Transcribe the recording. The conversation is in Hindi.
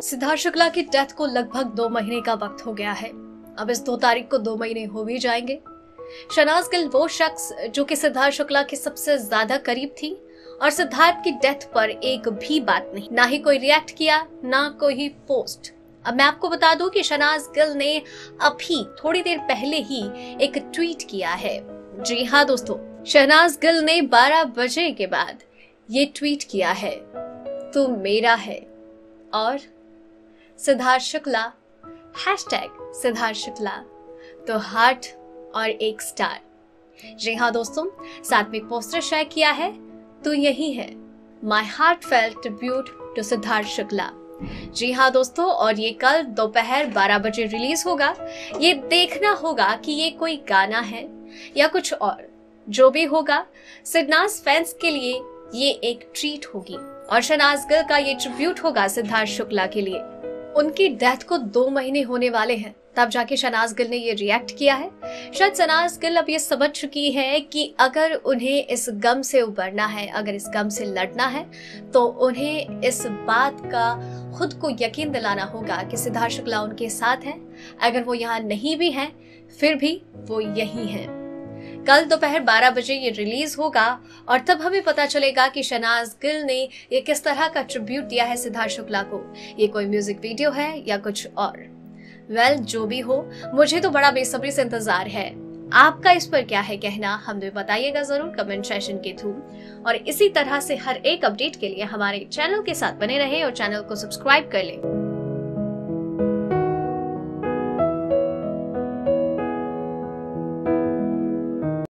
सिद्धार्थ शुक्ला की डेथ को लगभग दो महीने का वक्त हो गया है। अब इस दो तारीख को दो महीने हो भी जाएँगे। शनाज गिल वो शख्स जो कि सिद्धार्थ शुक्ला के सबसे ज़्यादा करीब थी और सिद्धार्थ की डेथ पर एक भी बात नहीं। ना ही कोई रिएक्ट किया, ना कोई पोस्ट। अब मैं आपको बता दूँ कि शनाज गिल ने अभी थोड़ी देर पहले ही एक ट्वीट किया है। जी हाँ दोस्तों, शहनाज गिल ने 12 बजे के बाद ये ट्वीट किया है, तू मेरा है और सिद्धार्थ शुक्ला हैशटैग सिद्धार्थ शुक्ला तो हार्ट और एक स्टार जी हाँ दोस्तों, साथ में पोस्टर शेयर किया है तो यही है my heartfelt tribute to Siddharth Shukla ji हाँ दोस्तों, और ये कल दोपहर 12 बजे रिलीज़ होगा। ये देखना होगा कि ये कोई गाना है या कुछ और। जो भी होगा सिडनाज फैंस के लिए ये एक ट्रीट होगी। और शनाज गिल का ये ट्रिब्यूट होगा सिद्धार्थ शुक्ला के लिए। उनकी डेथ को दो महीने होने वाले हैं। तब जाके शनाज गिल ने ये रिएक्ट किया है। शायद शनाज गिल अब ये समझ चुकी है कि अगर उन्हें इस गम से उबरना है, अगर इस गम से लड़ना है तो उन्हें इस बात का खुद को यकीन दिलाना होगा कि सिद्धार्थ शुक्ला उनके साथ है। अगर वो यहाँ नहीं भी हैं, फिर भी वो यही हैं। कल दोपहर 12 बजे ये रिलीज़ होगा और तब हमें पता चलेगा कि शनाज गिल ने ये किस तरह का ट्रिब्यूट दिया है सिद्धार्थ शुक्ला को। ये कोई म्यूज़िक वीडियो है या कुछ और? वेल well, जो भी हो मुझे तो बड़ा बेसब्री से इंतज़ार है। आपका इस पर क्या है कहना हमें बताइएगा ज़रूर कमेंट सेशन के थ्रू। और इसी तरह से हर एक अपडेट के लिए हमारे चैनल के साथ बने रहे और चैनल को सब्सक्राइब कर लें।